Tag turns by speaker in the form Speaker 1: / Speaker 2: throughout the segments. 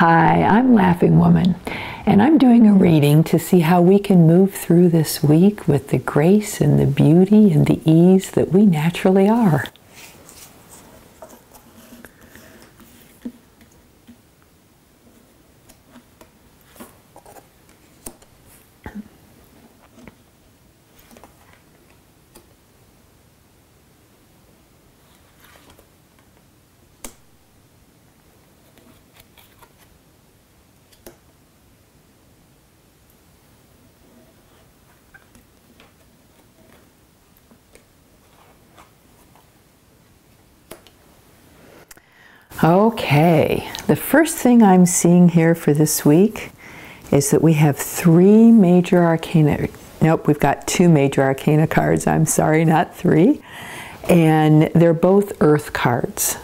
Speaker 1: Hi, I'm Laughing Womyn, and I'm doing a reading to see how we can move through this week with the grace and the beauty and the ease that we naturally are. Okay, the first thing I'm seeing here for this week is that we have three major arcana. Nope, we've got two major arcana cards. I'm sorry, not three. And they're both earth cards.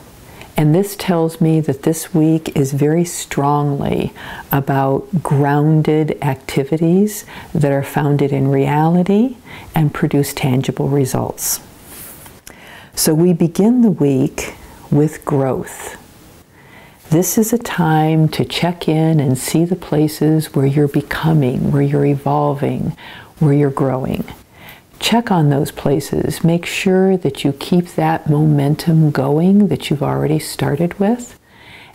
Speaker 1: And this tells me that this week is very strongly about grounded activities that are founded in reality and produce tangible results. So we begin the week with growth. This is a time to check in and see the places where you're becoming, where you're evolving, where you're growing. Check on those places. Make sure that you keep that momentum going that you've already started with.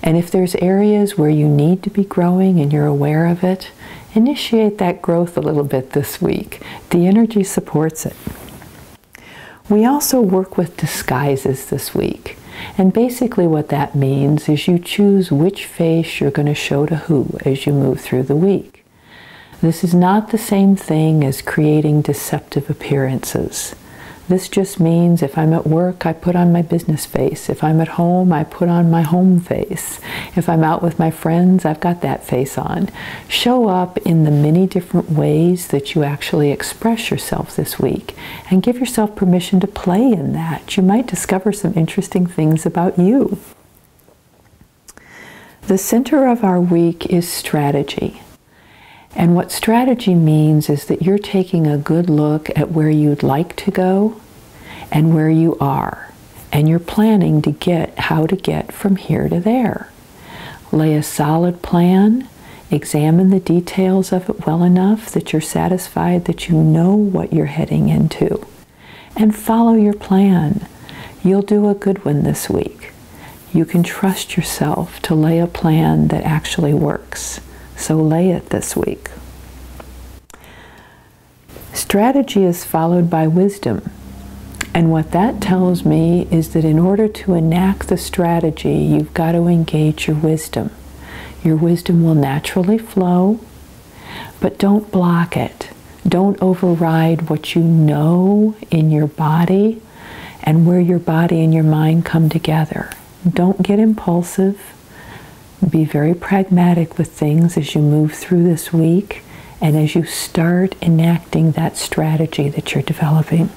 Speaker 1: And if there's areas where you need to be growing and you're aware of it, initiate that growth a little bit this week. The energy supports it. We also work with disguises this week. And basically, what that means is you choose which face you're going to show to who as you move through the week. This is not the same thing as creating deceptive appearances. This just means if I'm at work, I put on my business face. If I'm at home, I put on my home face. If I'm out with my friends, I've got that face on. Show up in the many different ways that you actually express yourself this week and give yourself permission to play in that. You might discover some interesting things about you. The center of our week is strategy. And what strategy means is that you're taking a good look at where you'd like to go and where you are. And you're planning to get how to get from here to there. Lay a solid plan, examine the details of it well enough that you're satisfied that you know what you're heading into, and follow your plan. You'll do a good one this week. You can trust yourself to lay a plan that actually works. So lay it this week. Strategy is followed by wisdom. And what that tells me is that in order to enact the strategy, you've got to engage your wisdom. Your wisdom will naturally flow, but don't block it. Don't override what you know in your body and where your body and your mind come together. Don't get impulsive. Be very pragmatic with things as you move through this week and as you start enacting that strategy that you're developing.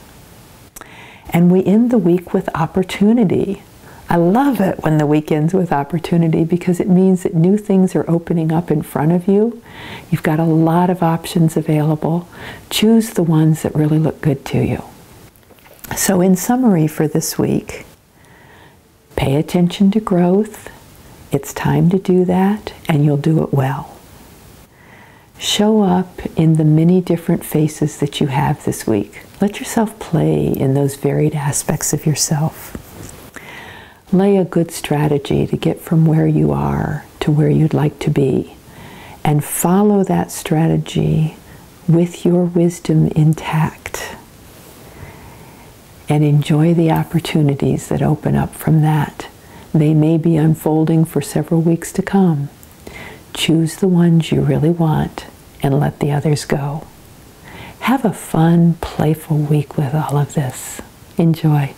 Speaker 1: And we end the week with opportunity. I love it when the week ends with opportunity because it means that new things are opening up in front of you. You've got a lot of options available. Choose the ones that really look good to you. So, in summary for this week, pay attention to growth it's time to do that, and you'll do it well. Show up in the many different faces that you have this week. Let yourself play in those varied aspects of yourself. Lay a good strategy to get from where you are to where you'd like to be. And follow that strategy with your wisdom intact. And enjoy the opportunities that open up from that. They may be unfolding for several weeks to come. Choose the ones you really want and let the others go. Have a fun, playful week with all of this. Enjoy.